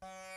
Bye.